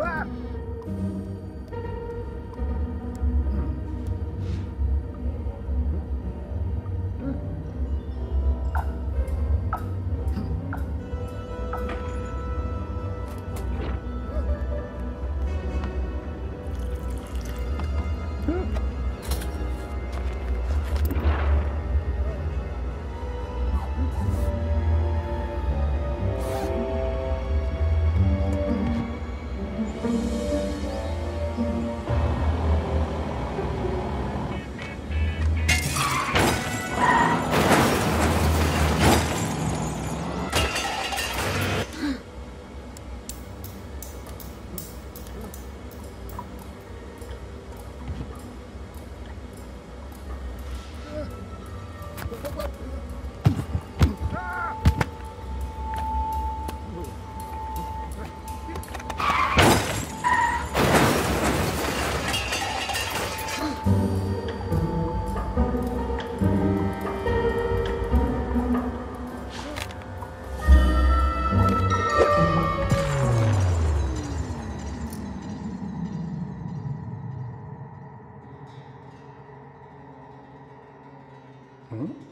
わっ。Ooh.